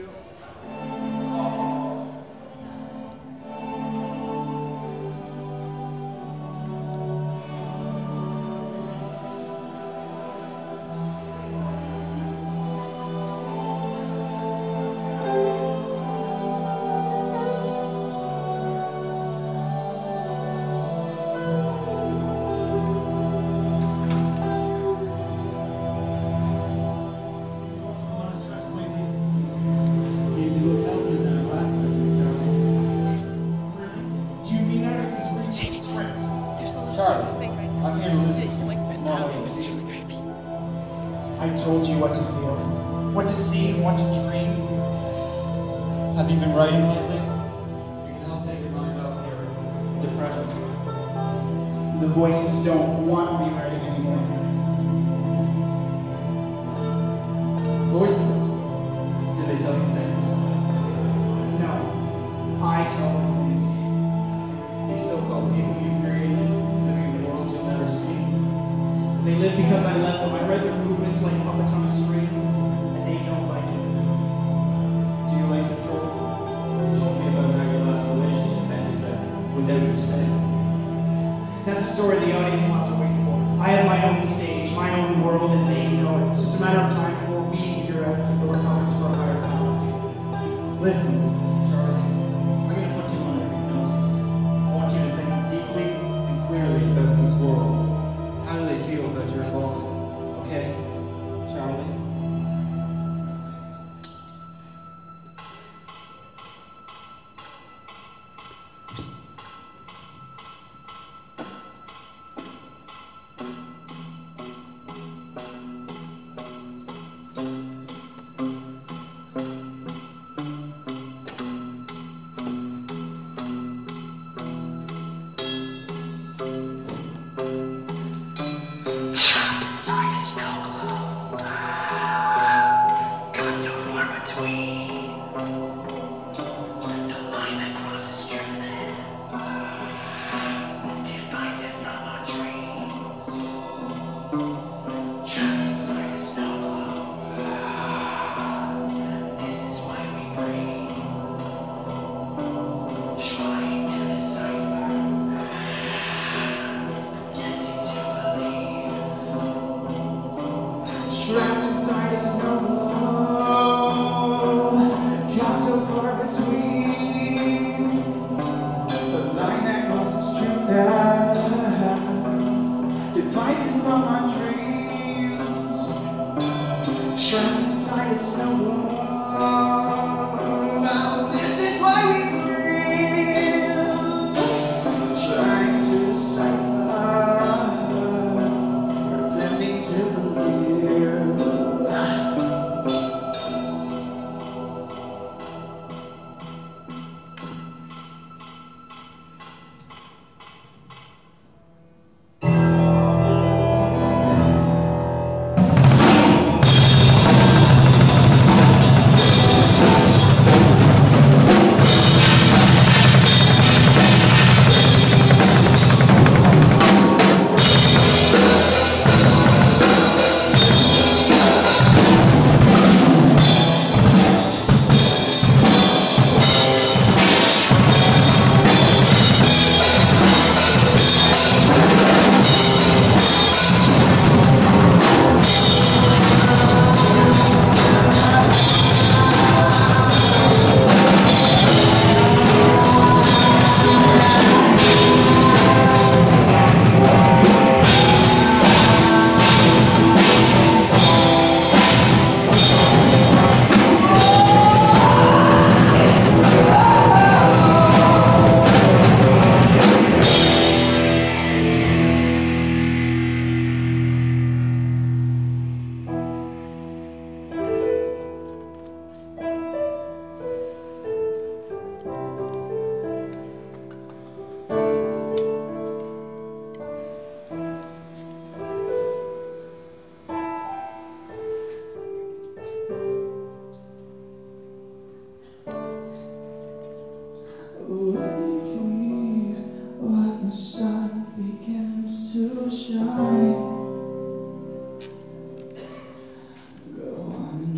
Caleb, down. wait. It's really creepy. I told you what to feel, what to see, and what to dream. Have you been writing lately? You can help take your mind off your depression. The voices don't want me writing puppets on a string, and they don't like it. Do you like control? You told me about how your last relationship ended, but without your say. That's a story the audience will have to wait for. I have my own stage, my own world, and they know it. It's just a matter of time before we figure out that we're puppets for a higher power. Listen, so far between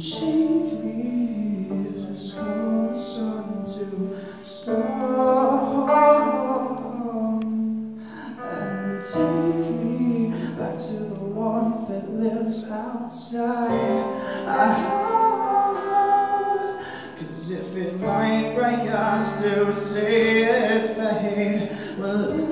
shake me if this cold is starting to stop. And take me back to the warmth that lives outside. Cause if it might break us to say it fade, well,